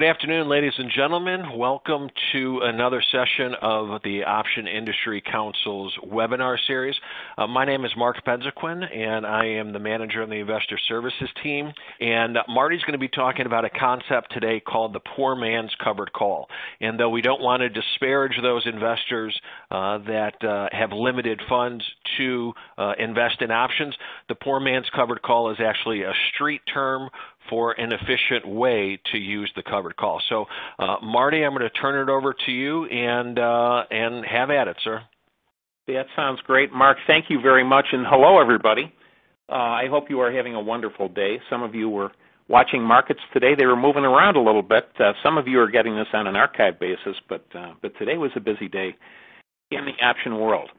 Good afternoon, ladies and gentlemen. Welcome to another session of the Option Industry Council's webinar series. Uh, my name is Mark Penziquin, and I am the manager on the investor services team. And Marty's going to be talking about a concept today called the poor man's covered call. And though we don't want to disparage those investors uh, that uh, have limited funds to uh, invest in options, the poor man's covered call is actually a street term for an efficient way to use the covered call. So, uh, Marty, I'm going to turn it over to you and uh, and have at it, sir. That sounds great, Mark. Thank you very much, and hello, everybody. Uh, I hope you are having a wonderful day. Some of you were watching markets today; they were moving around a little bit. Uh, some of you are getting this on an archive basis, but uh, but today was a busy day in the option world.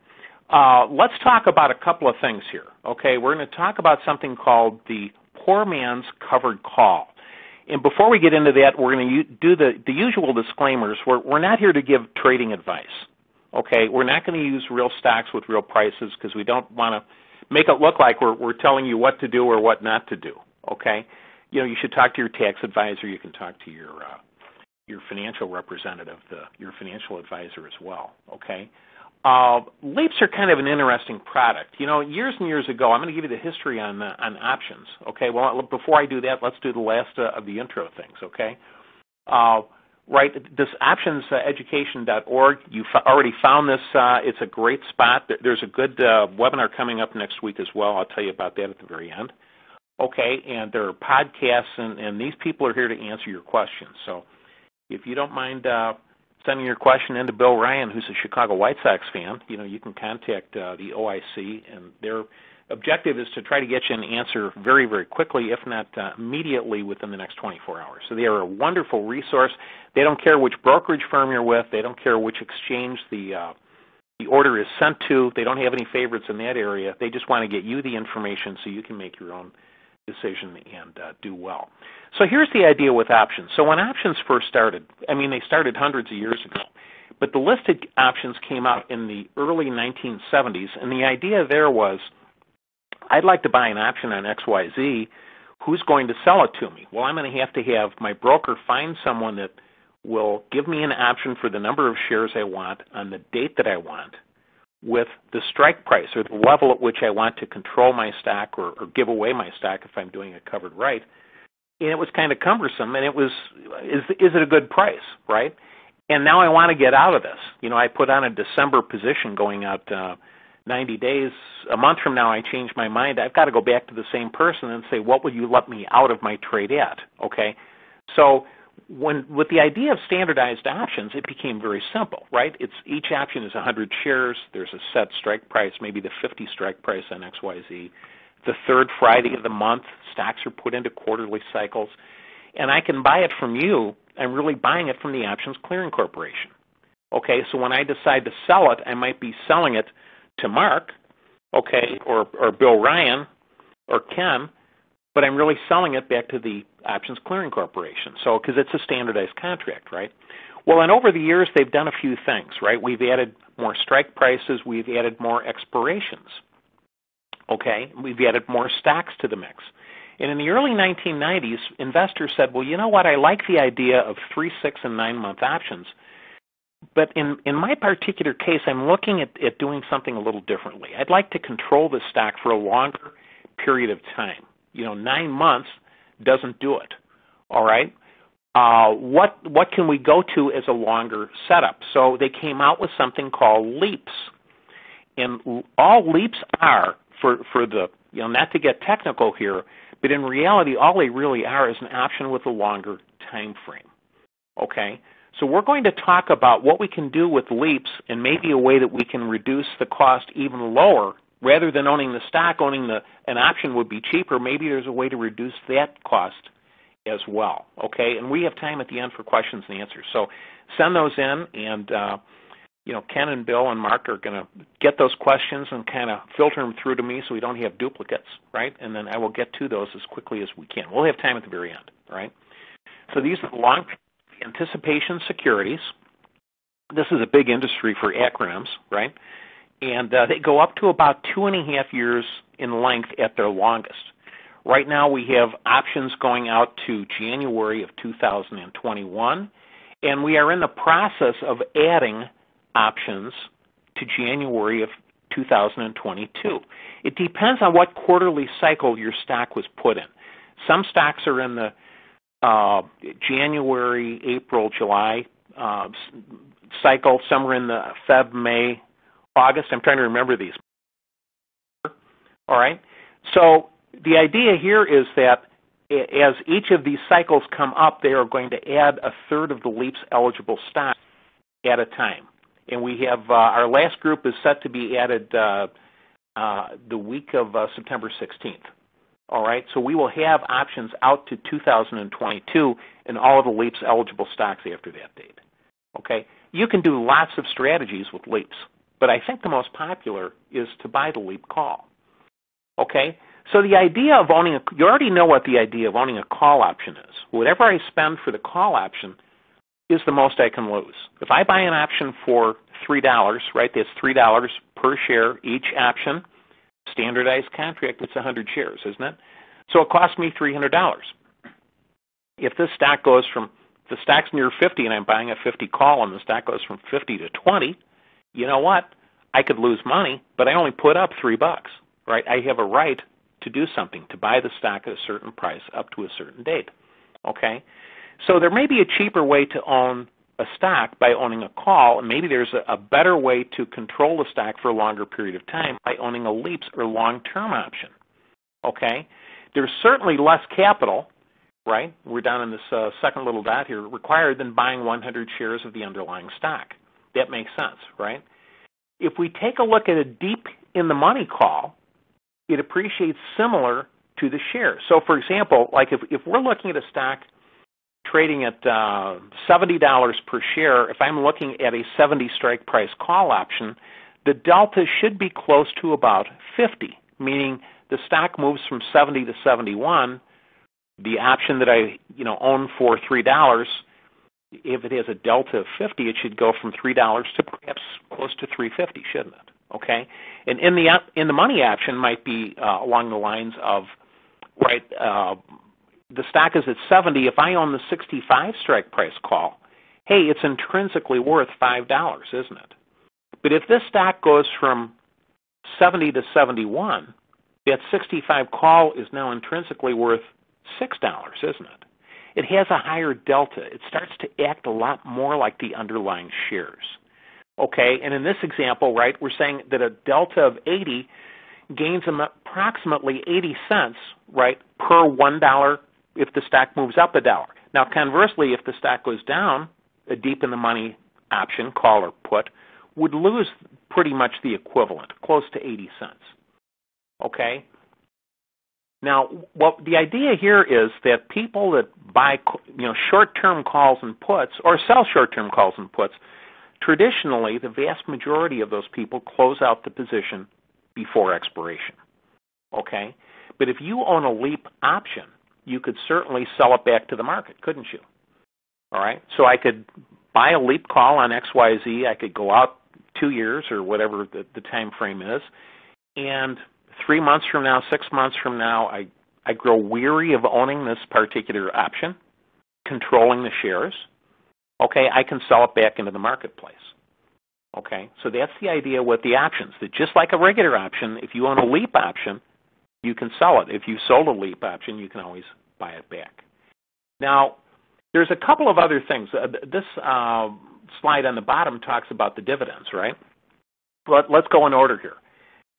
Uh, let's talk about a couple of things here. Okay, we're going to talk about something called the poor man's covered call. And before we get into that, we're going to do the, the usual disclaimers. We're, we're not here to give trading advice. Okay, we're not going to use real stocks with real prices because we don't want to make it look like we're, we're telling you what to do or what not to do. Okay, you know you should talk to your tax advisor. You can talk to your uh, your financial representative, the, your financial advisor as well. Okay, uh, leaps are kind of an interesting product. You know, years and years ago, I'm going to give you the history on uh, on options. Okay. Well, before I do that, let's do the last uh, of the intro things. Okay. Uh, right. This optionseducation.org. You f- already found this. Uh, it's a great spot. There's a good uh, webinar coming up next week as well. I'll tell you about that at the very end. Okay. And there are podcasts, and, and these people are here to answer your questions. So, if you don't mind. Sending your question into Bill Ryan, who's a Chicago White Sox fan, you know, you can contact uh, the OIC, and their objective is to try to get you an answer very, very quickly, if not uh, immediately within the next 24 hours. So they are a wonderful resource. They don't care which brokerage firm you're with. They don't care which exchange the uh, the order is sent to. They don't have any favorites in that area. They just want to get you the information so you can make your own decision and uh, do well. So here's the idea with options. So when options first started, I mean, they started hundreds of years ago, but the listed options came out in the early 1970s, and the idea there was I'd like to buy an option on XYZ. Who's going to sell it to me? Well, I'm going to have to have my broker find someone that will give me an option for the number of shares I want on the date that I want with the strike price or the level at which I want to control my stock or, or give away my stock if I'm doing a covered write. And it was kind of cumbersome and it was is is it a good price, right? And now I want to get out of this. You know, I put on a December position going out uh 90 days, a month from now I change my mind. I've got to go back to the same person and say, "What would you let me out of my trade at?" Okay? So when with the idea of standardized options, it became very simple, right? It's each option is 100 shares. There's a set strike price, maybe the 50 strike price on XYZ. The third Friday of the month, stocks are put into quarterly cycles, and I can buy it from you. I'm really buying it from the Options Clearing Corporation. Okay, so when I decide to sell it, I might be selling it to Mark, okay, or or Bill Ryan, or Ken, but I'm really selling it back to the Options Clearing Corporation. So, because it's a standardized contract, right? Well, and over the years, they've done a few things, right? We've added more strike prices, we've added more expirations. Okay, we've added more stocks to the mix. And in the early 1990s, investors said, well, you know what? I like the idea of three, six, and nine month options. But in, in my particular case, I'm looking at, at doing something a little differently. I'd like to control the stock for a longer period of time you know, nine months doesn't do it. All right. Uh, what what can we go to as a longer setup? So they came out with something called leaps, and all leaps are for for the you know not to get technical here, but in reality, all they really are is an option with a longer time frame. Okay. So we're going to talk about what we can do with leaps and maybe a way that we can reduce the cost even lower rather than owning the stock, owning the an option would be cheaper. Maybe there's a way to reduce that cost as well. Okay, and we have time at the end for questions and answers. So send those in, and uh, you know Ken and Bill and Mark are going to get those questions and kind of filter them through to me so we don't have duplicates, right? And then I will get to those as quickly as we can. We'll have time at the very end, right? So these are the long anticipation securities. This is a big industry for acronyms, right? And uh, they go up to about two and a half years in length at their longest. Right now we have options going out to January of 2021, and we are in the process of adding options to January of 2022. It depends on what quarterly cycle your stock was put in. Some stocks are in the uh, January, April, July uh, cycle. Some are in the Feb, May, August. I'm trying to remember these. All right. So the idea here is that as each of these cycles come up, they are going to add a third of the LEAPS eligible stock at a time. And we have uh, our last group is set to be added uh, uh, the week of uh, September 16th. All right, so we will have options out to 2022 in all of the LEAPS eligible stocks after that date. Okay, you can do lots of strategies with LEAPS, but I think the most popular is to buy the LEAP call. Okay, so the idea of owning a, you already know what the idea of owning a call option is. Whatever I spend for the call option is the most I can lose. If I buy an option for $3, right, that's $3 per share each option, standardized contract, it's 100 shares, isn't it? So it costs me $300. If this stock goes from, the stock's near 50 and I'm buying a 50 call and the stock goes from 50 to 20, you know what? I could lose money, but I only put up 3 bucks, right? I have a right to do something, to buy the stock at a certain price up to a certain date. Okay? So there may be a cheaper way to own a stock by owning a call, and maybe there's a, a better way to control the stock for a longer period of time by owning a LEAPS or long-term option. Okay? There's certainly less capital, right? We're down in this uh, second little dot here, required than buying 100 shares of the underlying stock. That makes sense, right? If we take a look at a deep in the money call, it appreciates similar to the share. So, for example, like if, if we're looking at a stock trading at uh, $70 per share, if I'm looking at a 70 strike price call option, the delta should be close to about 50, meaning the stock moves from 70 to 71. The option that I you know own for three dollars, if it has a delta of 50, it should go from three dollars to perhaps close to 350, shouldn't it? Okay, and in the in the money option might be uh, along the lines of right. Uh, the stock is at 70. If I own the 65 strike price call, hey, it's intrinsically worth five dollars, isn't it? But if this stock goes from 70 to 71, that 65 call is now intrinsically worth six dollars, isn't it? It has a higher delta. It starts to act a lot more like the underlying shares. Okay, and in this example, right, we're saying that a delta of 80 gains approximately 80 cents, right, per one dollar if the stock moves up a dollar. Now, conversely, if the stock goes down, a deep in the money option, call or put, would lose pretty much the equivalent, close to 80 cents. Okay? Now, what the idea here is that people that buy, you know, short-term calls and puts or sell short-term calls and puts, traditionally the vast majority of those people close out the position before expiration. Okay? But if you own a leap option, you could certainly sell it back to the market, couldn't you? All right. So I could buy a leap call on XYZ. I could go out two years or whatever the, the time frame is, and three months from now, six months from now, I I grow weary of owning this particular option, controlling the shares. Okay, I can sell it back into the marketplace. Okay, so that's the idea with the options. That just like a regular option, if you own a leap option, you can sell it. If you sold a leap option, you can always buy it back. Now, there's a couple of other things. Uh, this uh, slide on the bottom talks about the dividends, right? But let's go in order here.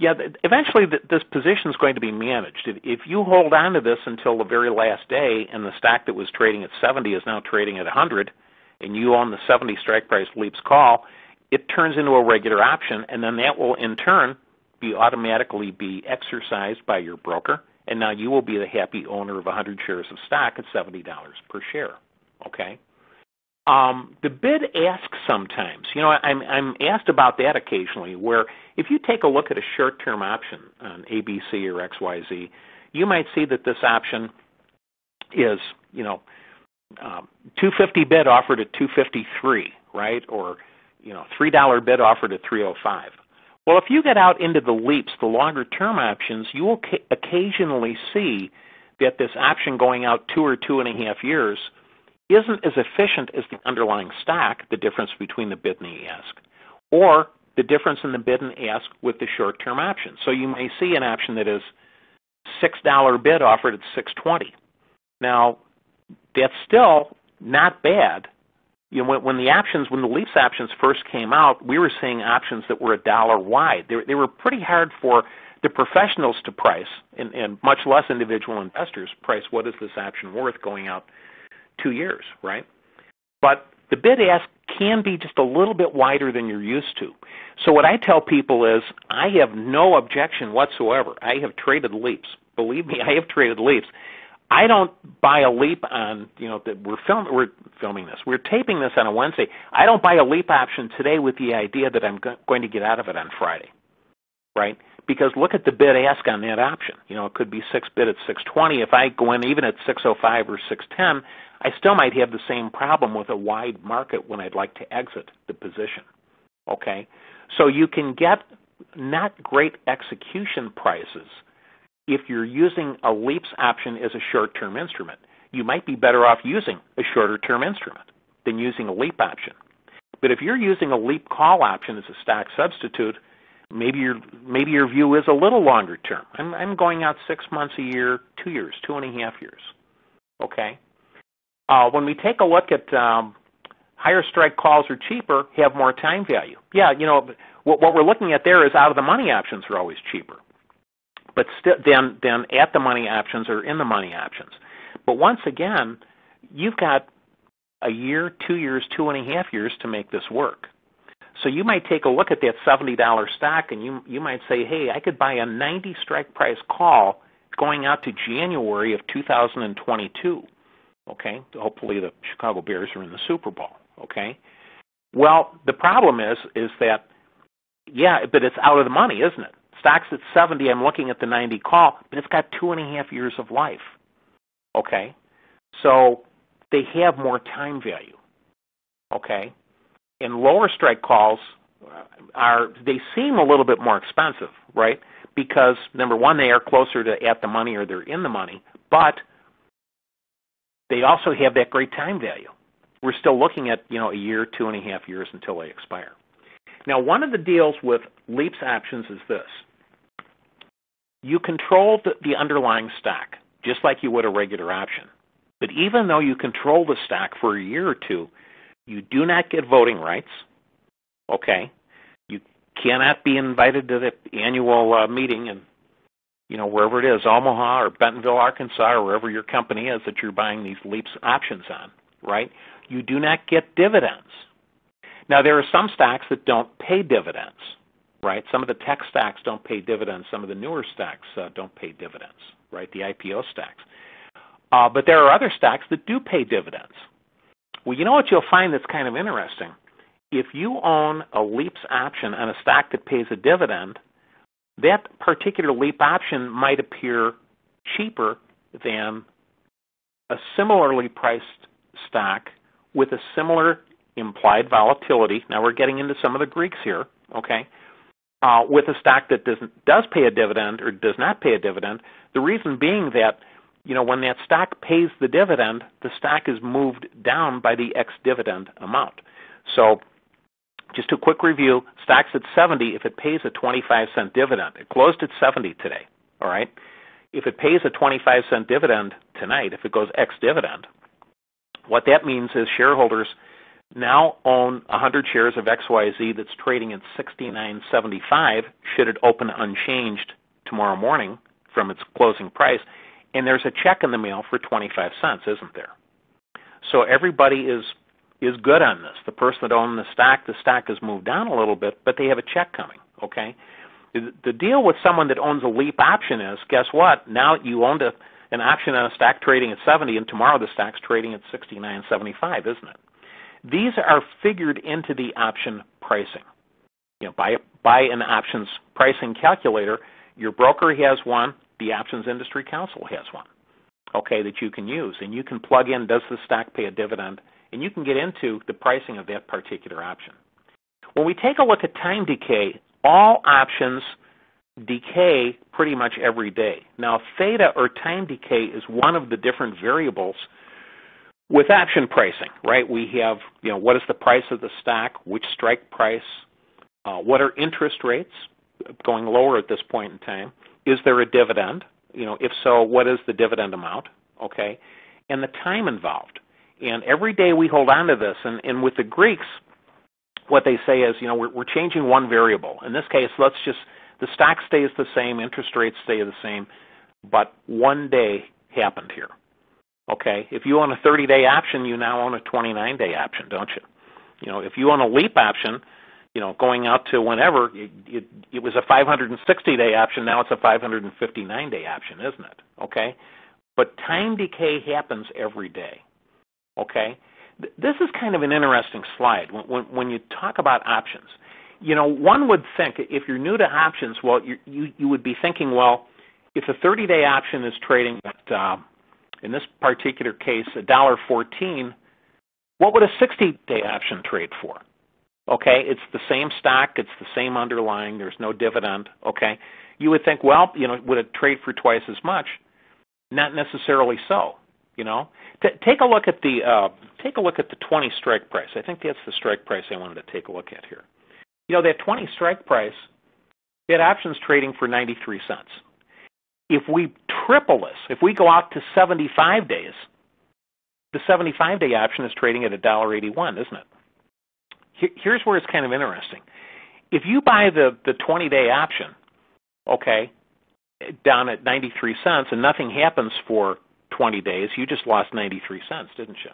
Yeah, eventually this position is going to be managed. If you hold on to this until the very last day and the stock that was trading at 70 is now trading at 100 and you own the 70 strike price leaps call, it turns into a regular option and then that will in turn be automatically be exercised by your broker, and now you will be the happy owner of 100 shares of stock at $70 per share. Okay. Um, the bid asks sometimes. You know, I'm I'm asked about that occasionally. Where if you take a look at a short-term option on ABC or XYZ, you might see that this option is, you know, um, 250 bid offered at 253, right? Or, you know, three dollar bid offered at 305. Well, if you get out into the leaps, the longer term options, you will ca- occasionally see that this option going out two or two and a half years isn't as efficient as the underlying stock, the difference between the bid and the ask, or the difference in the bid and ask with the short-term option. So you may see an option that is $6 bid offered at 620. Now, that's still not bad. You know, when, when the options, when the Leaps options first came out, we were seeing options that were a dollar wide. They, they were pretty hard for the professionals to price, and, and much less individual investors price what is this option worth going out two years, right? But the bid ask can be just a little bit wider than you're used to. So what I tell people is I have no objection whatsoever. I have traded leaps. Believe me, I have traded leaps. I don't buy a leap on, you know, that we're film we're filming this. We're taping this on a Wednesday. I don't buy a leap option today with the idea that I'm go- going to get out of it on Friday. Right? Because look at the bid ask on that option. You know, it could be 6 bid at 620. If I go in even at 605 or 610, I still might have the same problem with a wide market when I'd like to exit the position. Okay? So you can get not great execution prices if you're using a LEAPS option as a short-term instrument. You might be better off using a shorter-term instrument than using a LEAP option. But if you're using a LEAP call option as a stock substitute, maybe your maybe your view is a little longer term. I'm, I'm going out six months a year, two years, two and a half years. Okay. Uh, when we take a look at um, higher strike calls are cheaper, have more time value. Yeah, you know what, what we're looking at there is out of the money options are always cheaper, but still then then at the money options or in the money options. But once again, you've got a year, two years, two and a half years to make this work. So you might take a look at that seventy dollar stock and you you might say, hey, I could buy a ninety strike price call going out to January of 2022. Okay, hopefully the Chicago Bears are in the Super Bowl. Okay, well the problem is is that yeah, but it's out of the money, isn't it? Stocks at 70, I'm looking at the 90 call, but it's got two and a half years of life. Okay, so they have more time value. Okay, and lower strike calls uh, are they seem a little bit more expensive, right? Because number one, they are closer to at the money or they're in the money, but they also have that great time value. We're still looking at you know a year, two and a half years until they expire. Now, one of the deals with Leaps options is this: you control the, underlying stock just like you would a regular option. But even though you control the stock for a year or two, you do not get voting rights. Okay, you cannot be invited to the annual uh, meeting and you know, wherever it is, Omaha or Bentonville, Arkansas, or wherever your company is that you're buying these leaps options on, right? You do not get dividends. Now, there are some stocks that don't pay dividends, right? Some of the tech stocks don't pay dividends. Some of the newer stocks uh, don't pay dividends, right? The IPO stocks. Uh, but there are other stocks that do pay dividends. Well, you know what you'll find that's kind of interesting? If you own a LEAPS option on a stock that pays a dividend, that particular leap option might appear cheaper than a similarly priced stock with a similar implied volatility. Now we're getting into some of the Greeks here, okay? Uh, with a stock that doesn't does pay a dividend or does not pay a dividend. The reason being that you know when that stock pays the dividend, the stock is moved down by the ex dividend amount. So just a quick review. Stocks at 70 if it pays a 25 cent dividend. It closed at 70 today. All right. If it pays a 25 cent dividend tonight, if it goes ex dividend, what that means is shareholders now own 100 shares of XYZ that's trading at 69.75 should it open unchanged tomorrow morning from its closing price. And there's a check in the mail for 25 cents, isn't there? So everybody is is good on this. The person that owned the stock, the stock has moved down a little bit, but they have a check coming. Okay. The deal with someone that owns a leap option is, guess what? Now you owned a, an option on a stock trading at 70, and tomorrow the stock's trading at 69.75, isn't it? These are figured into the option pricing. You know, by by an options pricing calculator, your broker has one, the Options Industry Council has one. Okay, that you can use, and you can plug in: Does the stock pay a dividend? And you can get into the pricing of that particular option. When we take a look at time decay, all options decay pretty much every day. Now, theta or time decay is one of the different variables with option pricing, right? We have, you know, what is the price of the stock, which strike price, uh, what are interest rates going lower at this point in time? Is there a dividend? You know, if so, what is the dividend amount? Okay, and the time involved. And every day we hold on to this, and, and with the Greeks, what they say is, you know, we're, we're changing one variable. In this case, let's just the stock stays the same, interest rates stay the same, but one day happened here. Okay, if you own a 30-day option, you now own a 29-day option, don't you? You know, if you own a leap option, you know, going out to whenever, it, it, it was a 560-day option. Now it's a 559-day option, isn't it? Okay, but time decay happens every day. Okay, this is kind of an interesting slide when, when, when you talk about options you know, one would think if you're new to options, well, you you, you would be thinking, well, if a 30-day option is trading at, uh, in this particular case, a dollar fourteen, what would a 60-day option trade for? Okay, it's the same stock, it's the same underlying, there's no dividend. Okay, you would think, well, you know, would it trade for twice as much? Not necessarily so. You know, T- take a look at the uh, take a look at the 20 strike price. I think that's the strike price I wanted to take a look at here. You know, that 20 strike price, that option's trading for 93 cents. If we triple this, if we go out to 75 days, the 75 day option is trading at $1.81, isn't it? Here's where it's kind of interesting. If you buy the, the 20 day option, okay, down at 93 cents and nothing happens for 20 days, you just lost 93 cents, didn't you?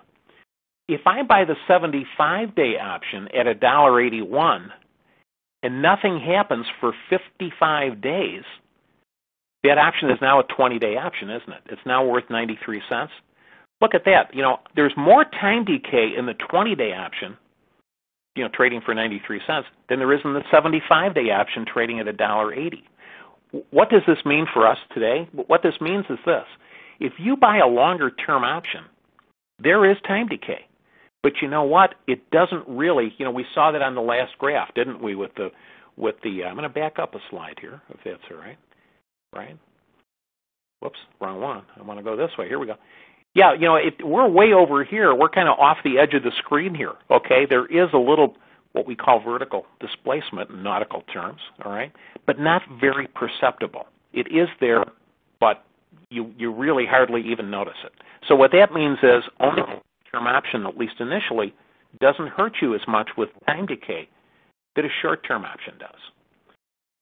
If I buy the 75 day option at $1.81, and nothing happens for 55 days, that option is now a 20 day option, isn't it? It's now worth 93 cents. Look at that. You know, there's more time decay in the 20 day option, you know, trading for 93 cents than there is in the 75 day option trading at $1.80. What does this mean for us today? What this means is this. If you buy a longer term option, there is time decay. But you know what? It doesn't really. You know, we saw that on the last graph, didn't we? With the with the. I'm going to back up a slide here, if that's all right. Right. Whoops, wrong one. I want to go this way. Here we go. Yeah, you know, it, we're way over here. We're kind of off the edge of the screen here. Okay, there is a little what we call vertical displacement in nautical terms. All right, but not very perceptible. It is there, you you really hardly even notice it. So what that means is only term option, at least initially, doesn't hurt you as much with time decay that a short term option does.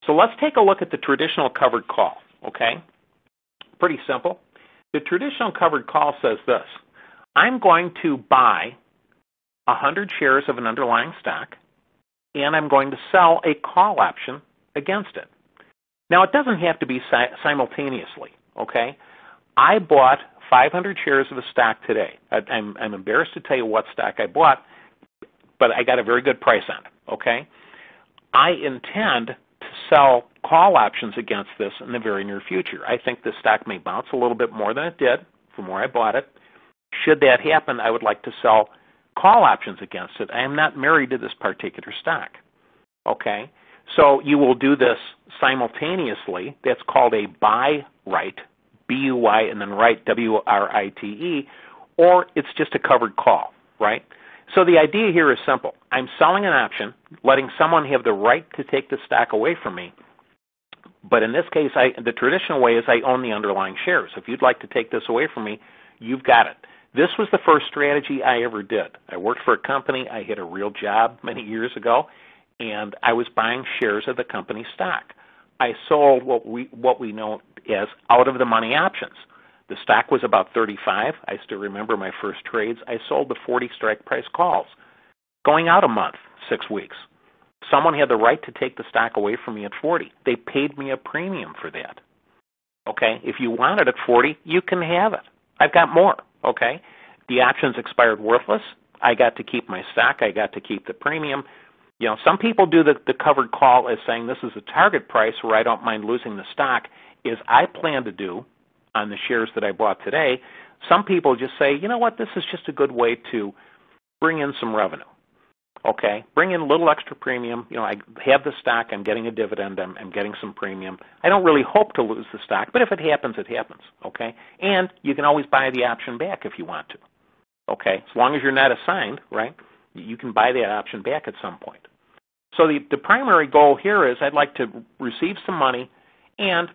So let's take a look at the traditional covered call, okay? Pretty simple. The traditional covered call says this I'm going to buy 100 shares of an underlying stock, and I'm going to sell a call option against it. Now, it doesn't have to be si- simultaneously, okay? I bought 500 shares of a stock today. I, I'm, I'm embarrassed to tell you what stock I bought, but I got a very good price on it. Okay, I intend to sell call options against this in the very near future. I think the stock may bounce a little bit more than it did from where I bought it. Should that happen, I would like to sell call options against it. I am not married to this particular stock. Okay, so you will do this simultaneously. That's called a buy write B-U-Y, and then write W-R-I-T-E, or it's just a covered call, right? So the idea here is simple. I'm selling an option, letting someone have the right to take the stock away from me. But in this case, I, the traditional way is I own the underlying shares. If you'd like to take this away from me, you've got it. This was the first strategy I ever did. I worked for a company. I had a real job many years ago, and I was buying shares of the company stock. I sold what we what we know as out of the money options. The stock was about 35. I still remember my first trades. I sold the 40 strike price calls, going out a month, six weeks. Someone had the right to take the stock away from me at 40. They paid me a premium for that. Okay, if you want it at 40, you can have it. I've got more. Okay, the options expired worthless. I got to keep my stock. I got to keep the premium. You know, some people do the, the covered call as saying this is a target price where I don't mind losing the stock, is I plan to do on the shares that I bought today. Some people just say, you know what, this is just a good way to bring in some revenue. Okay, bring in a little extra premium. You know, I have the stock. I'm getting a dividend. I'm, I'm getting some premium. I don't really hope to lose the stock, but if it happens, it happens. Okay, and you can always buy the option back if you want to. Okay, as long as you're not assigned, right? You can buy that option back at some point. So the the primary goal here is I'd like to receive some money, and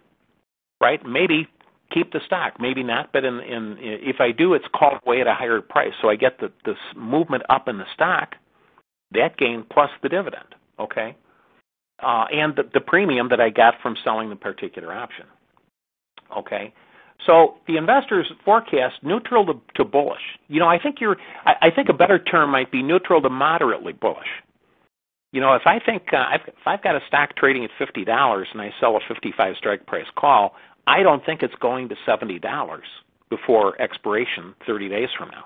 right maybe keep the stock, maybe not, but in, in if I do, it's called away at a higher price, so I get the this movement up in the stock that gain plus the dividend, okay, uh, and the, the premium that I got from selling the particular option, okay. So the investors forecast neutral to, to bullish. You know, I think you're. I, I, think a better term might be neutral to moderately bullish. You know, if I think uh, I've, if I've got a stock trading at fifty dollars and I sell a fifty-five strike price call, I don't think it's going to seventy dollars before expiration thirty days from now.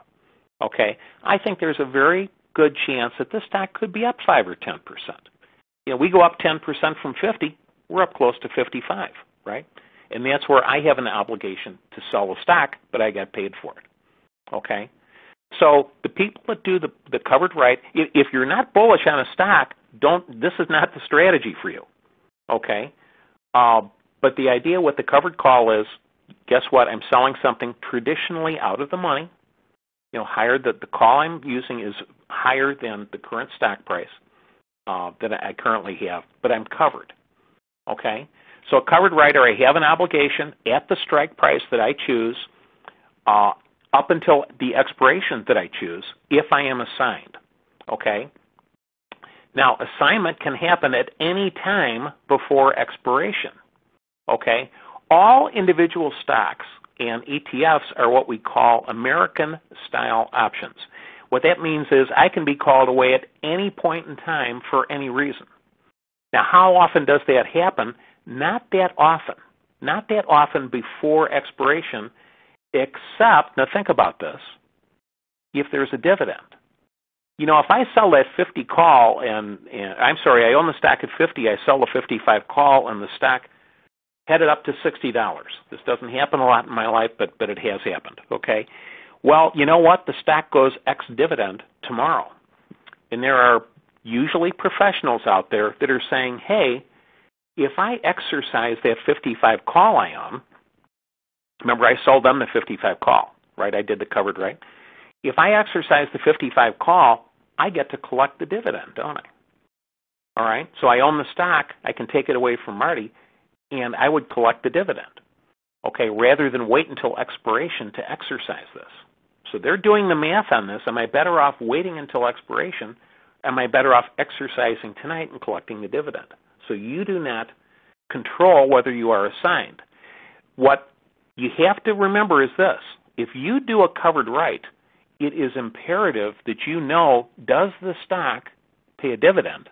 Okay, I think there's a very good chance that this stock could be up 5 or 10%. You know, we go up 10% from 50, we're up close to 55, right? And that's where I have an obligation to sell the stock, but I got paid for it. Okay? So the people that do the, the covered write, if, if you're not bullish on a stock, don't. This is not the strategy for you. Okay? Uh, but the idea with the covered call is, guess what? I'm selling something traditionally out of the money. You know, higher the the call I'm using is higher than the current stock price uh, that I currently have, but I'm covered. Okay? So, a covered writer, I have an obligation at the strike price that I choose uh, up until the expiration that I choose if I am assigned. Okay? Now, assignment can happen at any time before expiration. Okay? All individual stocks and ETFs are what we call American style options. What that means is I can be called away at any point in time for any reason. Now, how often does that happen? Not that often. Not that often before expiration, except, now think about this, if there's a dividend. You know, if I sell that 50 call and, and I'm sorry, I own the stock at 50, I sell the 55 call and the stock headed up to $60. This doesn't happen a lot in my life, but but it has happened, okay? Well, you know what? The stock goes ex dividend tomorrow. And there are usually professionals out there that are saying, hey, if I exercise that 55 call I own, remember I sold them the 55 call, right? I did the covered write. If I exercise the 55 call, I get to collect the dividend, don't I? All right. So I own the stock. I can take it away from Marty, and I would collect the dividend. Okay, rather than wait until expiration to exercise this. So they're doing the math on this. Am I better off waiting until expiration? Am I better off exercising tonight and collecting the dividend? So you do not control whether you are assigned. What you have to remember is this if you do a covered write, it is imperative that you know does the stock pay a dividend?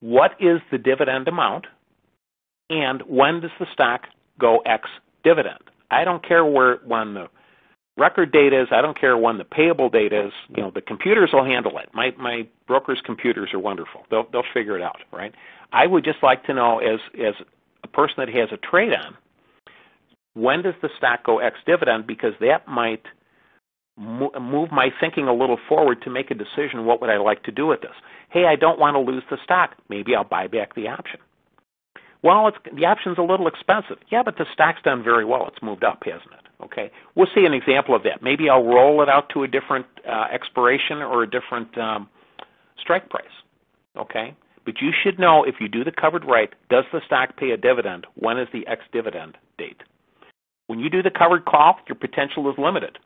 What is the dividend amount? And when does the stock go ex dividend? I don't care where when the record date is. I don't care when the payable date is. You know, the computers will handle it. My my broker's computers are wonderful. They'll they'll figure it out, right? I would just like to know as as a person that has a trade on, when does the stock go ex dividend because that might move my thinking a little forward to make a decision what would I like to do with this. Hey, I don't want to lose the stock. Maybe I'll buy back the option. Well, it's, the option's a little expensive. Yeah, but the stock's done very well. It's moved up, hasn't it? Okay, we'll see an example of that. Maybe I'll roll it out to a different uh, expiration or a different um, strike price. Okay, but you should know if you do the covered write, does the stock pay a dividend? When is the ex-dividend date? When you do the covered call, your potential is limited,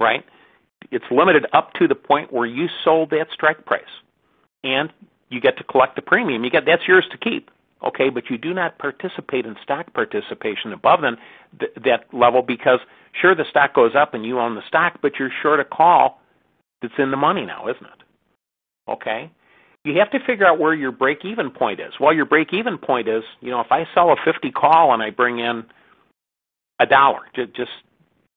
right? It's limited up to the point where you sold that strike price, and you get to collect the premium. You get that's yours to keep okay, but you do not participate in stock participation above them, th- that level because sure the stock goes up and you own the stock, but you're short a call that's in the money now, isn't it? Okay? You have to figure out where your break even point is. Well, your break even point is, you know, if I sell a 50 call and I bring in a dollar, just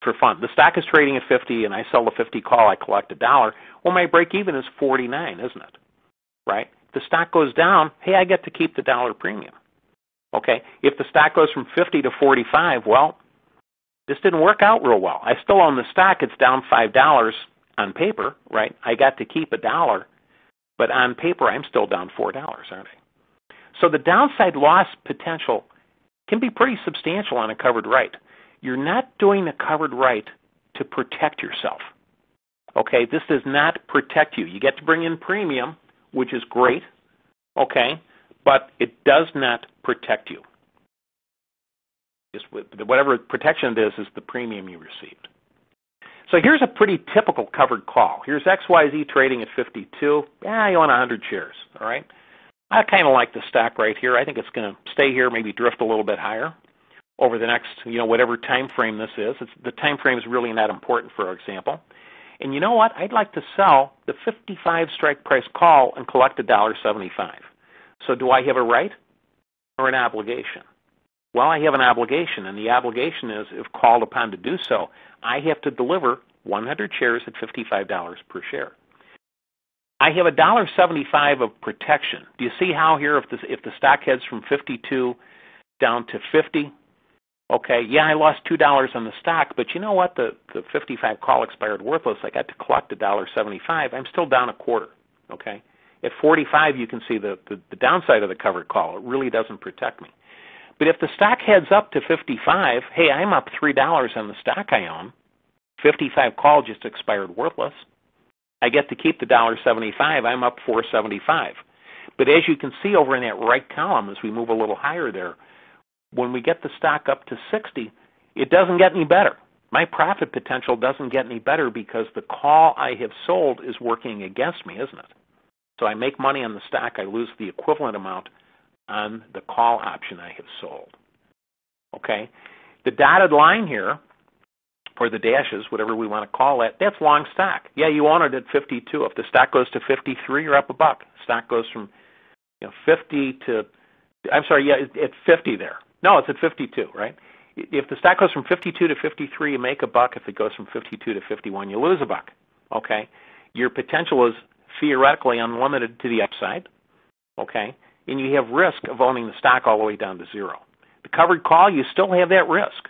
for fun. The stock is trading at 50 and I sell the 50 call, I collect a dollar. Well, my break even is 49, isn't it? Right? The stock goes down, hey, I get to keep the dollar premium. Okay? If the stock goes from 50 to 45, well, this didn't work out real well. I still own the stock. It's down $5 on paper, right? I got to keep a dollar But on paper, I'm still down $4, aren't I? So the downside loss potential can be pretty substantial on a covered write. You're not doing a covered write to protect yourself. Okay, this does not protect you. You get to bring in premium, which is great, okay, but it does not protect you. Just whatever protection it is, is the premium you received. So here's a pretty typical covered call. Here's XYZ trading at 52. Yeah, you want 100 shares, all right? I kind of like the stock right here. I think it's going to stay here, maybe drift a little bit higher over the next, you know, whatever time frame this is. It's, the time frame is really not important, for example. And you know what? I'd like to sell the 55 strike price call and collect $1.75. So do I have a right or an obligation? Well, I have an obligation, and the obligation is, if called upon to do so, I have to deliver 100 shares at $55 per share. I have a dollar seventy-five of protection. Do you see how here, if the if the stock heads from 52 down to 50, okay, yeah, I lost two dollars on the stock, but you know what? The the 55 call expired worthless. I got to collect a dollar seventy-five. I'm still down a quarter. Okay, at 45, you can see the, the the downside of the covered call. It really doesn't protect me. But if the stock heads up to 55, hey, I'm up $3 on the stock I own. 55 call just expired worthless. I get to keep the $1.75. I'm up 475. But as you can see over in that right column as we move a little higher there, when we get the stock up to 60, it doesn't get any better. My profit potential doesn't get any better because the call I have sold is working against me, isn't it? So I make money on the stock, I lose the equivalent amount on the call option I have sold. Okay? The dotted line here, or the dashes, whatever we want to call it, that's long stock. Yeah, you own it at 52. If the stock goes to 53, you're up a buck. Stock goes from you know 50 to, I'm sorry, yeah, it's 50 there. No, it's at 52, right? If the stock goes from 52 to 53, you make a buck. If it goes from 52 to 51, you lose a buck. Okay? Your potential is theoretically unlimited to the upside. Okay? and you have risk of owning the stock all the way down to zero. The covered call, you still have that risk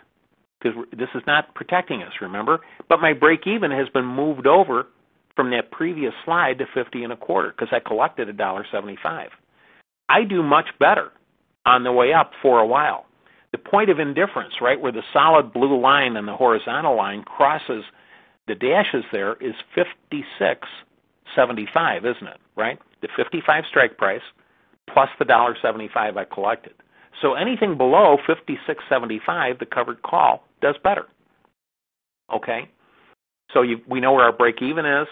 because this is not protecting us, remember? But my break even has been moved over from that previous slide to 50 and a quarter because I collected a dollar 75. I do much better on the way up for a while. The point of indifference, right, where the solid blue line and the horizontal line crosses the dashes there is 56.75, isn't it? Right? The 55 strike price plus the $1.75 I collected. So anything below 56.75, the covered call does better. Okay? So you, we know where our break even is.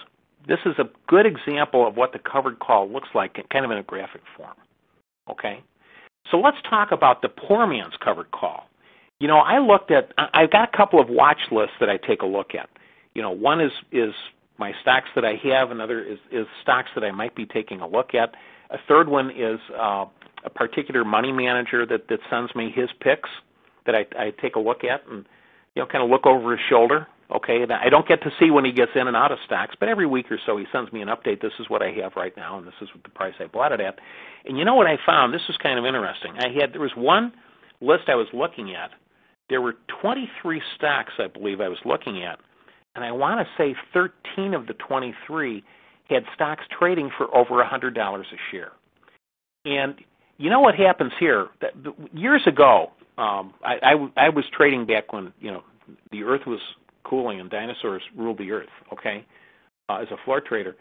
This is a good example of what the covered call looks like, kind of in a graphic form. Okay? So let's talk about the poor man's covered call. You know, I looked at, I've got a couple of watch lists that I take a look at. You know, one is is my stocks that I have, another is, is stocks that I might be taking a look at. A third one is uh, a particular money manager that, that sends me his picks that I, I take a look at and you know kind of look over his shoulder. Okay, and I don't get to see when he gets in and out of stocks, but every week or so he sends me an update. This is what I have right now, and this is what the price I bought it at. And you know what I found? This is kind of interesting. I had there was one list I was looking at. There were 23 stocks I believe I was looking at, and I want to say 13 of the 23 had stocks trading for over a $100 a share. And you know what happens here? Years ago, um, I, I, I was trading back when you know the Earth was cooling and dinosaurs ruled the Earth. Okay, uh, as a floor trader,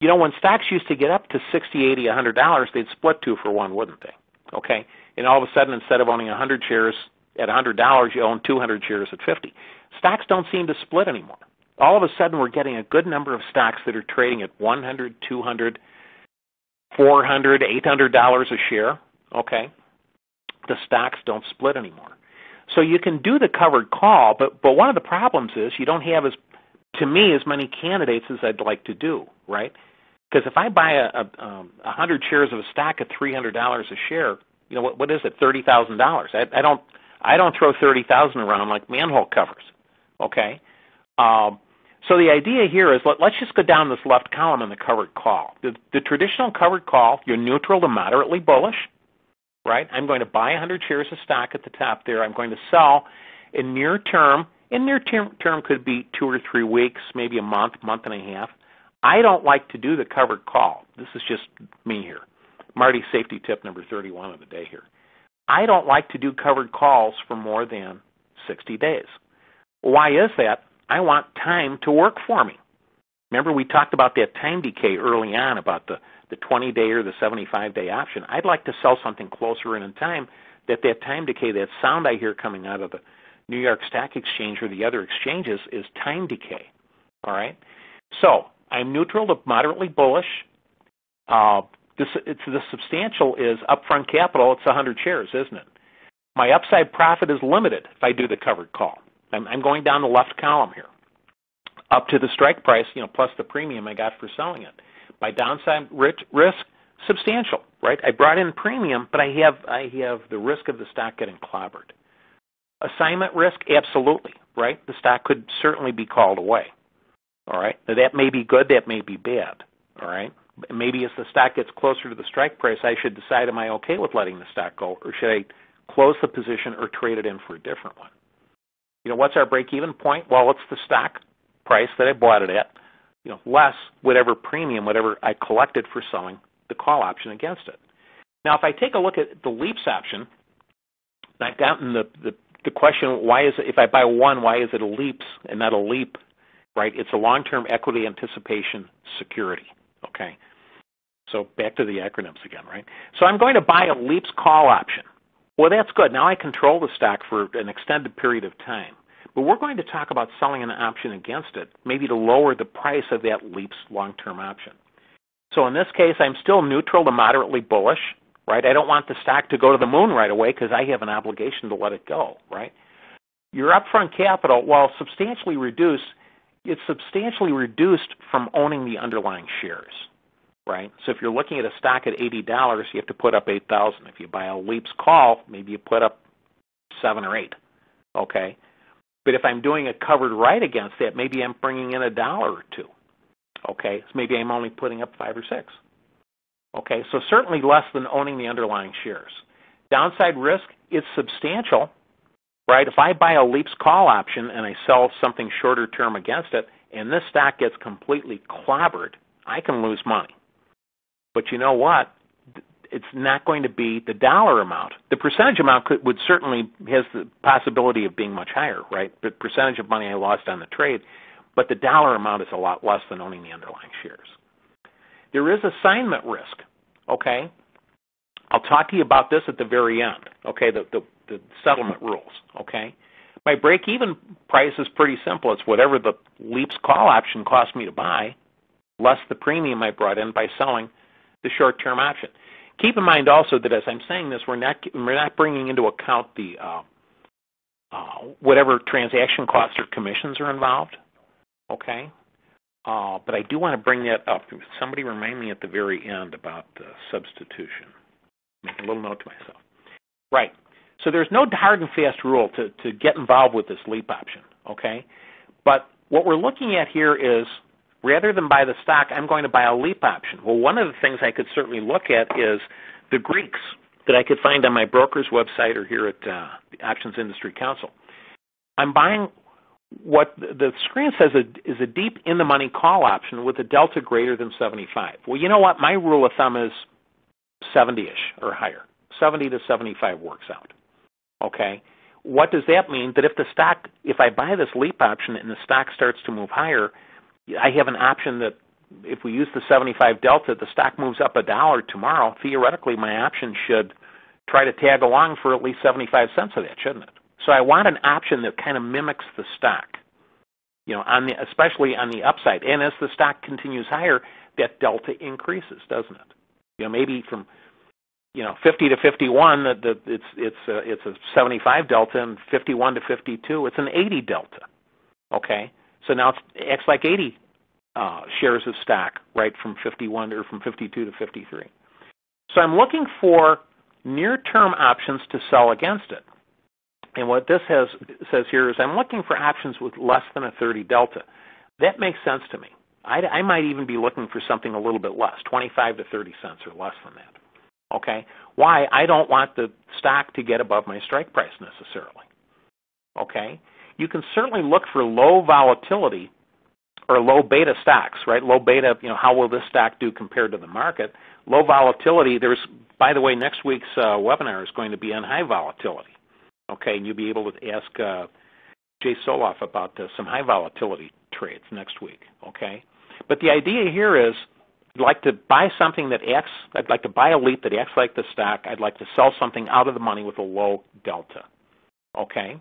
you know when stocks used to get up to sixty, eighty, a hundred dollars, they'd split two for one, wouldn't they? Okay, and all of a sudden, instead of owning a hundred shares at a hundred dollars, you own two hundred shares at fifty. Stocks don't seem to split anymore all of a sudden we're getting a good number of stocks that are trading at 100, 200, 400, 800 dollars a share. Okay, the stocks don't split anymore. So you can do the covered call, but but one of the problems is you don't have as to me as many candidates as I'd like to do, right? Because if I buy a, a, um, hundred shares of a stock at three hundred dollars a share, you know what what is it? Thirty thousand dollars. I, I don't I don't throw thirty thousand around like manhole covers. Okay, um, so the idea here is let, us just go down this left column in the covered call. The, the traditional covered call, you're neutral to moderately bullish, right? I'm going to buy 100 shares of stock at the top there. I'm going to sell in near term. In near term, term could be two or three weeks, maybe a month, month and a half. I don't like to do the covered call. This is just me here. Marty safety tip number 31 of the day here. I don't like to do covered calls for more than 60 days. Why is that? I want time to work for me. Remember we talked about that time decay early on about the the 20 day or the 75 day option. I'd like to sell something closer in time that that time decay, that sound I hear coming out of the New York Stock Exchange or the other exchanges is time decay. All right. So I'm neutral to moderately bullish. Uh, this, it's the substantial is upfront capital. It's 100 shares, isn't it? My upside profit is limited if I do the covered call. I'm, I'm going down the left column here, up to the strike price, you know, plus the premium I got for selling it. My downside risk substantial, right? I brought in premium, but I have I have the risk of the stock getting clobbered. Assignment risk, absolutely, right? The stock could certainly be called away. All right. Now that may be good, that may be bad. All right. Maybe as the stock gets closer to the strike price, I should decide am I okay with letting the stock go, or should I close the position or trade it in for a different one? You know, what's our break-even point? Well, it's the stock price that I bought it at, you know, less whatever premium, whatever I collected for selling the call option against it. Now, if I take a look at the leaps option, I've gotten the, the, the question, why is it, if I buy one, why is it a leaps and not a leap, right? It's a long-term equity anticipation security, okay? So back to the acronyms again, right? So I'm going to buy a leaps call option. Well, that's good. Now I control the stock for an extended period of time. But we're going to talk about selling an option against it, maybe to lower the price of that leaps long-term option. So in this case, I'm still neutral to moderately bullish, right? I don't want the stock to go to the moon right away because I have an obligation to let it go, right? Your upfront capital, while substantially reduced, it's substantially reduced from owning the underlying shares, right? So if you're looking at a stock at eighty dollars, you have to put up eight thousand. If you buy a Leaps call, maybe you put up seven or eight. Okay, but if I'm doing a covered write against that, maybe I'm bringing in a dollar or two. Okay, so maybe I'm only putting up five or six. Okay, so certainly less than owning the underlying shares. Downside risk is substantial, right? If I buy a Leaps call option and I sell something shorter term against it, and this stock gets completely clobbered, I can lose money. But you know what? It's not going to be the dollar amount. The percentage amount could, would certainly has the possibility of being much higher, right? The percentage of money I lost on the trade, but the dollar amount is a lot less than owning the underlying shares. There is assignment risk, okay? I'll talk to you about this at the very end, okay? The the, the settlement rules, okay? My break-even price is pretty simple. It's whatever the Leaps call option cost me to buy, less the premium I brought in by selling the short-term option. Keep in mind also that as I'm saying this, we're not we're not bringing into account the uh, uh, whatever transaction costs or commissions are involved. Okay, uh, but I do want to bring that up. Somebody remind me at the very end about the substitution. Make a little note to myself. Right. So there's no hard and fast rule to, to get involved with this leap option. Okay, but what we're looking at here is rather than buy the stock, I'm going to buy a leap option. Well, one of the things I could certainly look at is the Greeks that I could find on my broker's website or here at uh, the Options Industry Council. I'm buying what the screen says is a deep in the money call option with a delta greater than 75. Well, you know what? My rule of thumb is 70ish or higher. 70 to 75 works out. Okay? What does that mean? That if the stock, if I buy this leap option and the stock starts to move higher, I have an option that if we use the 75 delta, the stock moves up a dollar tomorrow. Theoretically, my option should try to tag along for at least 75 cents of that, shouldn't it? So I want an option that kind of mimics the stock, you know, on the especially on the upside. And as the stock continues higher, that delta increases, doesn't it? You know, maybe from you know 50 to 51, that the, it's it's a, it's a 75 delta, and 51 to 52, it's an 80 delta. Okay, so now it acts like 80 uh, shares of stock, right from 51 or from 52 to 53. So I'm looking for near-term options to sell against it. And what this has, says here is I'm looking for options with less than a 30 delta. That makes sense to me. I, I might even be looking for something a little bit less, 25 to 30 cents or less than that. Okay? Why? I don't want the stock to get above my strike price necessarily. Okay? You can certainly look for low volatility or low beta stocks, right? Low beta, you know, how will this stock do compared to the market? Low volatility. There's, by the way, next week's uh, webinar is going to be on high volatility. Okay, and you'll be able to ask uh, Jay Soloff about uh, some high volatility trades next week. Okay, but the idea here is I'd like to buy something that acts. I'd like to buy a leap that acts like the stock. I'd like to sell something out of the money with a low delta. Okay,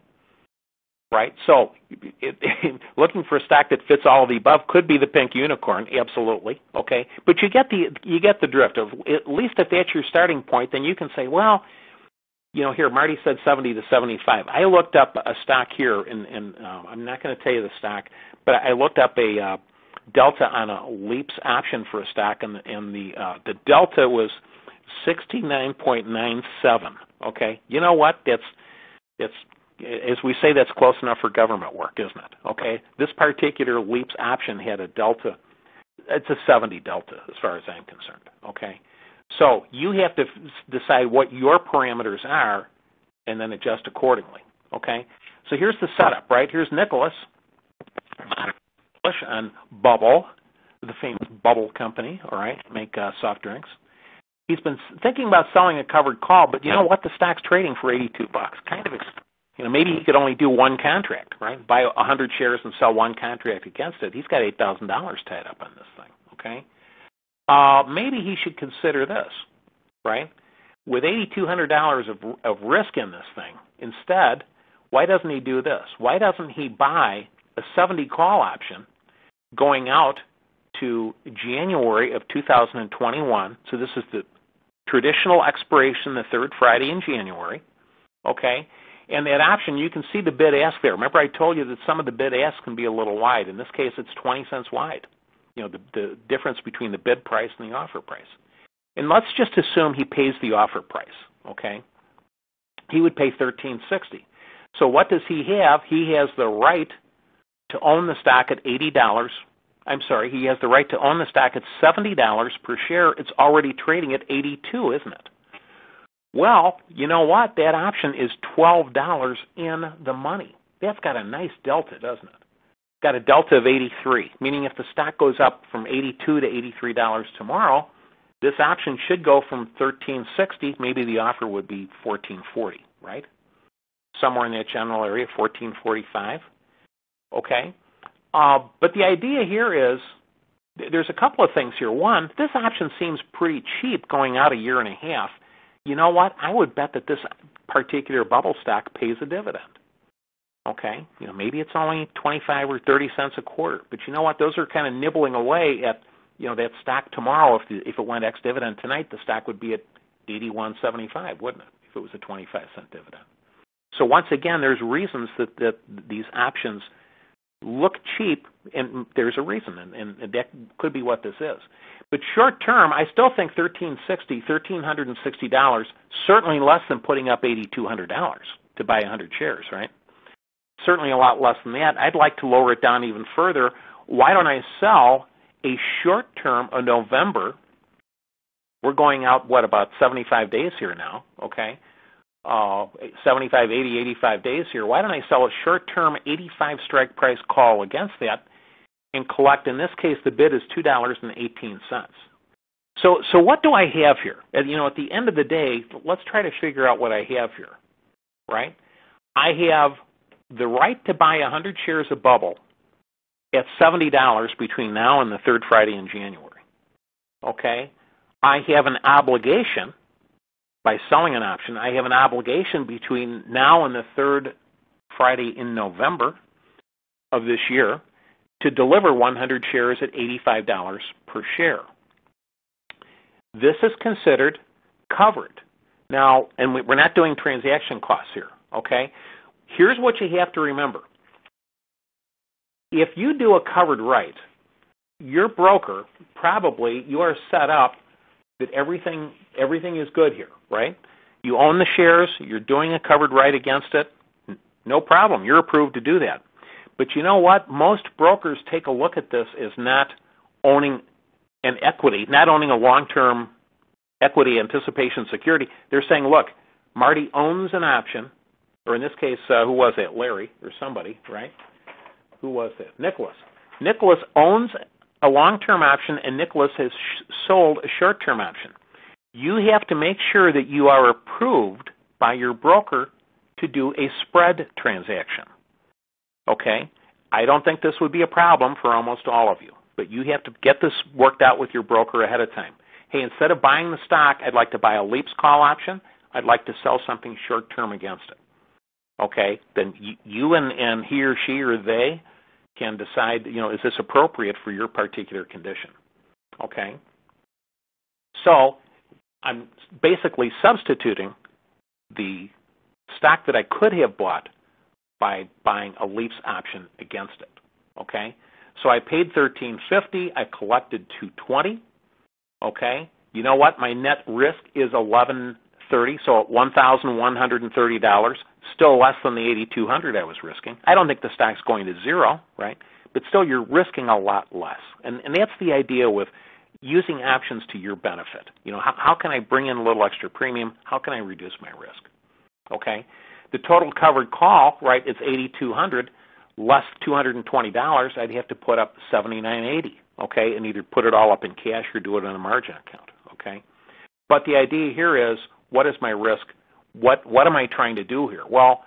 right? So, it, looking for a stock that fits all of the above could be the pink unicorn, absolutely. Okay, but you get the you get the drift of at least if that's your starting point, then you can say, well, you know, here Marty said 70 to 75. I looked up a stock here, and, and uh, I'm not going to tell you the stock, but I looked up a uh, delta on a leaps option for a stock, and, and the uh, the delta was 69.97. Okay, you know what? That's that's as we say, that's close enough for government work, isn't it? Okay, this particular leaps option had a delta. It's a 70 delta as far as I'm concerned. Okay, so you have to decide what your parameters are, and then adjust accordingly. Okay, so here's the setup. Right here's Nicholas on Bubble, the famous Bubble company. All right, make uh, soft drinks. He's been thinking about selling a covered call, but you know what? The stock's trading for 82 bucks. Kind of you know, maybe he could only do one contract, right? Buy a hundred shares and sell one contract against it. He's got eight thousand dollars tied up on this thing. Okay, uh, maybe he should consider this, right? With eighty two hundred dollars of of risk in this thing, instead, why doesn't he do this? Why doesn't he buy a seventy call option going out to January of 2021? So this is the traditional expiration, the third Friday in January. Okay, and that option, you can see the bid ask there. Remember, I told you that some of the bid ask can be a little wide. In this case, it's 20 cents wide. You know, the, the difference between the bid price and the offer price. And let's just assume he pays the offer price. Okay, he would pay 13.60. So what does he have? He has the right to own the stock at $80. I'm sorry, he has the right to own the stock at $70 per share. It's already trading at 82, isn't it? Well, you know what? That option is $12 in the money. That's got a nice delta, doesn't it? Got a delta of 83, meaning if the stock goes up from 82 to $83 tomorrow, this option should go from 1360, maybe the offer would be 1440, right? Somewhere in that general area, 1445. Okay? Uh, but the idea here is there's a couple of things here. One, this option seems pretty cheap going out a year and a half you know what? I would bet that this particular bubble stock pays a dividend. Okay, you know maybe it's only 25 or 30 cents a quarter, but you know what? Those are kind of nibbling away at you know that stock tomorrow. If the, if it went ex dividend tonight, the stock would be at 81.75, wouldn't it? If it was a 25 cent dividend. So once again, there's reasons that that these options look cheap, and there's a reason, and, and that could be what this is. But short term, I still think thirteen sixty, thirteen hundred and sixty dollars, certainly less than putting up eighty two hundred dollars to buy a hundred shares, right? Certainly a lot less than that. I'd like to lower it down even further. Why don't I sell a short term of November? We're going out what about seventy five days here now, okay? Uh, 75, 80, 85 days here. Why don't I sell a short term 85 strike price call against that and collect. In this case, the bid is two dollars and eighteen cents. So, so what do I have here? And, you know, at the end of the day, let's try to figure out what I have here, right? I have the right to buy 100 shares of Bubble at $70 between now and the third Friday in January. Okay? I have an obligation by selling an option. I have an obligation between now and the third Friday in November of this year to deliver 100 shares at $85 per share. This is considered covered. Now, and we're not doing transaction costs here, okay? Here's what you have to remember. If you do a covered write, your broker probably you are set up that everything everything is good here, right? You own the shares, you're doing a covered write against it, no problem. You're approved to do that. But you know what? Most brokers take a look at this as not owning an equity, not owning a long-term equity anticipation security. They're saying, look, Marty owns an option, or in this case, uh, who was it? Larry or somebody, right? Who was it? Nicholas. Nicholas owns a long-term option and Nicholas has sh- sold a short-term option. You have to make sure that you are approved by your broker to do a spread transaction. Okay? I don't think this would be a problem for almost all of you, but you have to get this worked out with your broker ahead of time. Hey, instead of buying the stock, I'd like to buy a leaps call option. I'd like to sell something short term against it. Okay? Then you and, and he or she or they can decide, you know, is this appropriate for your particular condition? Okay? So I'm basically substituting the stock that I could have bought by buying a leaps option against it. Okay? So I paid 1350, I collected 220. Okay? You know what? My net risk is 1130, so $1,130, still less than the 8200 I was risking. I don't think the stock's going to zero, right? But still you're risking a lot less. And and that's the idea with using options to your benefit. You know, how, how can I bring in a little extra premium? How can I reduce my risk? Okay? The total covered call, right, it's 8200 less $220, I'd have to put up 7980, okay, and either put it all up in cash or do it on a margin account, okay? But the idea here is what is my risk? What what am I trying to do here? Well,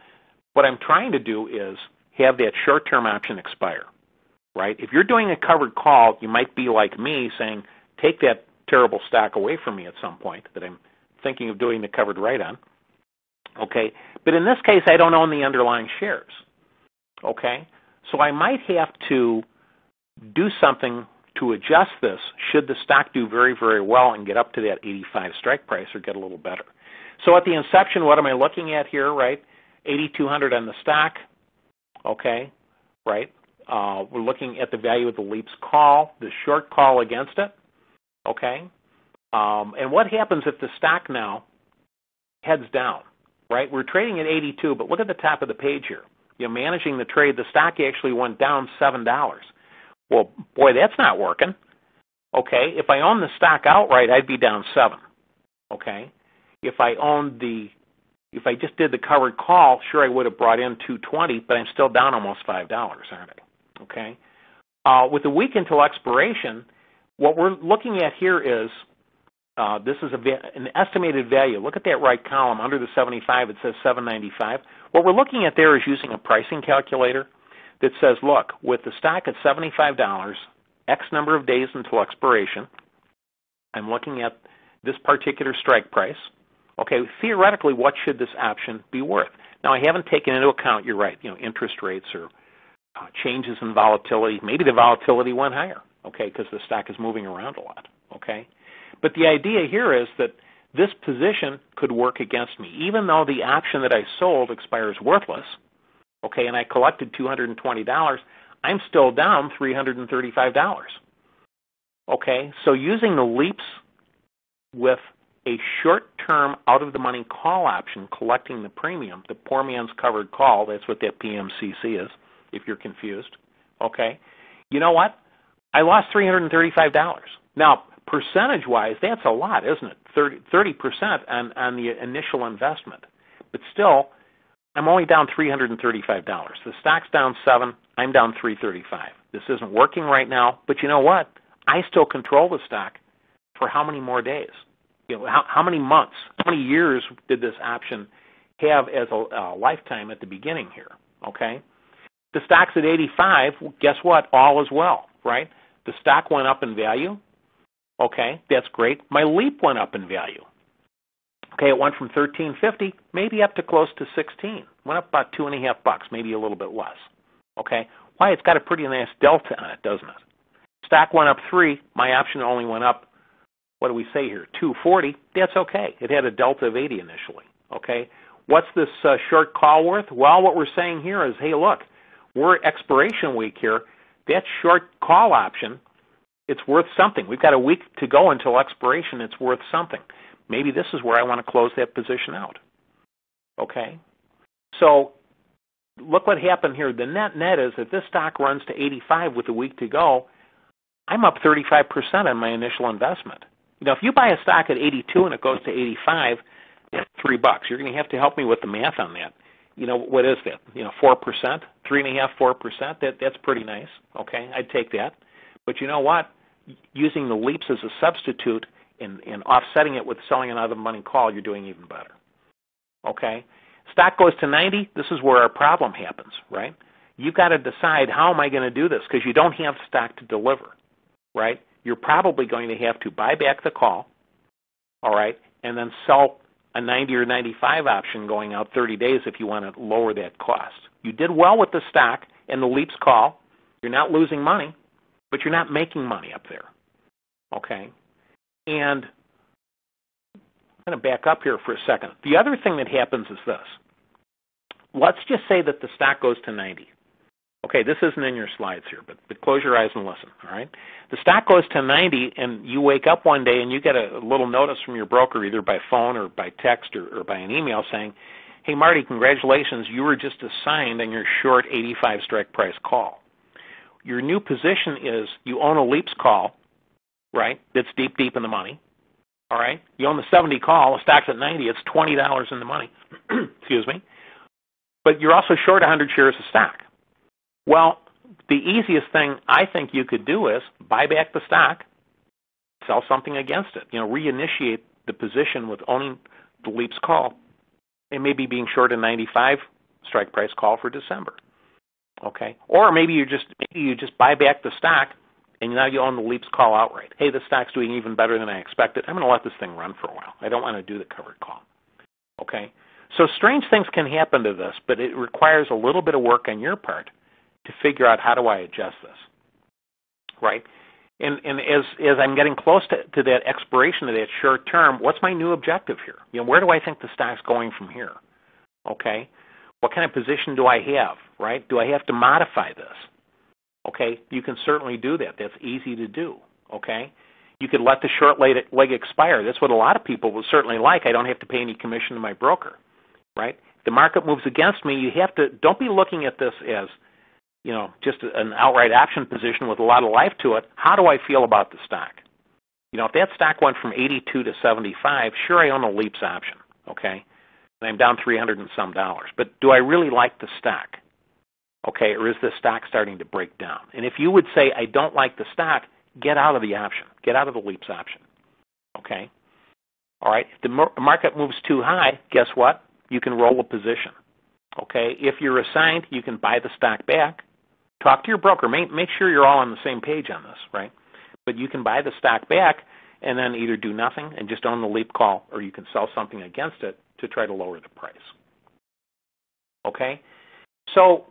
what I'm trying to do is have that short-term option expire. Right? If you're doing a covered call, you might be like me saying, "Take that terrible stock away from me at some point that I'm thinking of doing the covered write on." Okay? But in this case, I don't own the underlying shares. Okay? So I might have to do something to adjust this should the stock do very, very well and get up to that 85 strike price or get a little better. So at the inception, what am I looking at here, right? 8,200 on the stock. Okay, right? Uh, we're looking at the value of the leaps call, the short call against it. Okay, um, and what happens if the stock now heads down? Right, we're trading at 82, but look at the top of the page here You're managing the trade, the stock actually went down seven dollars. Well, boy, that's not working. Okay, if I own the stock outright, I'd be down seven. Okay, if I owned the, if I just did the covered call, sure I would have brought in two twenty, but I'm still down almost five dollars, aren't I? Okay, uh, with the week until expiration, what we're looking at here is uh, this is va- an estimated value. Look at that right column under the 75. It says 795. What we're looking at there is using a pricing calculator that says, look, with the stock at $75, X number of days until expiration, I'm looking at this particular strike price. Okay, theoretically, what should this option be worth? Now, I haven't taken into account, you're right, you know, interest rates or uh, changes in volatility. Maybe the volatility went higher, okay, because the stock is moving around a lot, okay? But the idea here is that this position could work against me. Even though the option that I sold expires worthless, okay, and I collected $220, I'm still down $335. Okay, so using the leaps with a short-term out-of-the-money call option, collecting the premium, the poor man's covered call, that's what that PMCC is, if you're confused, okay, you know what? I lost $335. Now, percentage wise, that's a lot, isn't it? 30 percent on on the initial investment. But still, I'm only down $335. The stock's down seven. I'm down 335. This isn't working right now, but you know what? I still control the stock for how many more days? You know, how, how many months? How many years did this option have as a, a lifetime at the beginning here? Okay. The stock's at 85. Well, guess what? All is well, right? The stock went up in value. Okay, that's great. My leap went up in value. Okay, it went from thirteen fifty maybe up to close to sixteen. Went up about two and a half bucks, maybe a little bit less. Okay, why? It's got a pretty nice delta on it, doesn't it? Stock went up three. My option only went up. What do we say here? Two forty. That's okay. It had a delta of eighty initially. Okay, what's this uh, short call worth? Well, what we're saying here is, hey, look, we're expiration week here. That short call option it's worth something. We've got a week to go until expiration. It's worth something. Maybe this is where I want to close that position out. Okay? So look what happened here. The net net is if this stock runs to 85 with a week to go, I'm up 35% on my initial investment. You know, if you buy a stock at 82 and it goes to 85, that's three bucks. You're going to have to help me with the math on that. You know, what is that? You know, four percent, three and a half, four percent. That that's pretty nice. Okay, I'd take that. But you know what? Using the leaps as a substitute and, and offsetting it with selling another money call, you're doing even better. Okay, stock goes to 90. This is where our problem happens, right? You've got to decide how am I going to do this because you don't have stock to deliver, right? You're probably going to have to buy back the call, all right, and then sell a 90 or 95 option going out 30 days if you want to lower that cost. You did well with the stock and the leaps call. You're not losing money, but you're not making money up there. Okay? And I'm going to back up here for a second. The other thing that happens is this. Let's just say that the stock goes to 90. Okay, this isn't in your slides here, but, but close your eyes and listen, all right? The stock goes to 90 and you wake up one day and you get a little notice from your broker either by phone or by text or, or by an email saying, hey, Marty, congratulations, you were just assigned on your short 85 strike price call. Your new position is you own a leaps call, right, that's deep, deep in the money, all right? You own the 70 call, the stock's at 90, it's $20 in the money, excuse me, but you're also short 100 shares of stock. Well, the easiest thing I think you could do is buy back the stock, sell something against it. You know, reinitiate the position with owning the leaps call, and maybe being short a 95 strike price call for December. Okay, or maybe you just maybe you just buy back the stock, and now you own the leaps call outright. Hey, the stock's doing even better than I expected. I'm going to let this thing run for a while. I don't want to do the covered call. Okay, so strange things can happen to this, but it requires a little bit of work on your part to figure out how do I adjust this, right? And and as as I'm getting close to, to that expiration of that short term, what's my new objective here? You know, where do I think the stock's going from here? Okay, what kind of position do I have? Right? Do I have to modify this? Okay, you can certainly do that. That's easy to do. Okay, you could let the short leg, leg expire. That's what a lot of people would certainly like. I don't have to pay any commission to my broker. Right? If the market moves against me, you have to. Don't be looking at this as you know, just an outright option position with a lot of life to it, how do I feel about the stock? You know, if that stock went from 82 to 75, sure I own a leaps option, okay? And I'm down 300 and some dollars. But do I really like the stock? Okay, or is the stock starting to break down? And if you would say I don't like the stock, get out of the option. Get out of the leaps option. Okay? All right, if the market moves too high, guess what? You can roll a position. Okay, if you're assigned, you can buy the stock back Talk to your broker. Make, make sure you're all on the same page on this, right? But you can buy the stock back and then either do nothing and just own the leap call, or you can sell something against it to try to lower the price. Okay? So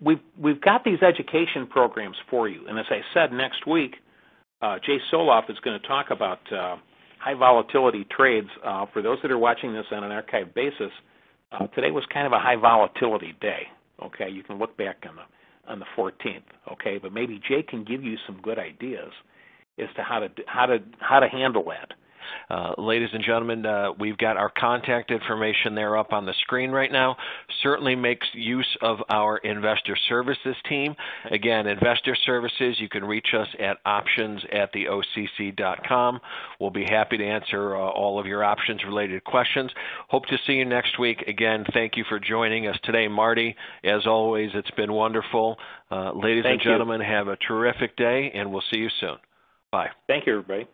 we've we've got these education programs for you, and as I said, next week, uh, Jay Soloff is going to talk about uh, high volatility trades. Uh, for those that are watching this on an archived basis, uh, today was kind of a high volatility day. Okay, you can look back on the on the 14th. Okay, but maybe Jay can give you some good ideas as to how to how to how to handle that. Uh, ladies and gentlemen, uh, we've got our contact information there up on the screen right now. Certainly makes use of our investor services team. Again, investor services, you can reach us at options at the OCC.com. We'll be happy to answer uh, all of your options related questions. Hope to see you next week. Again, thank you for joining us today, Marty. As always, it's been wonderful. Uh, ladies thank and gentlemen, you. have a terrific day, and we'll see you soon. Bye. Thank you, everybody.